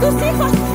dos hijos.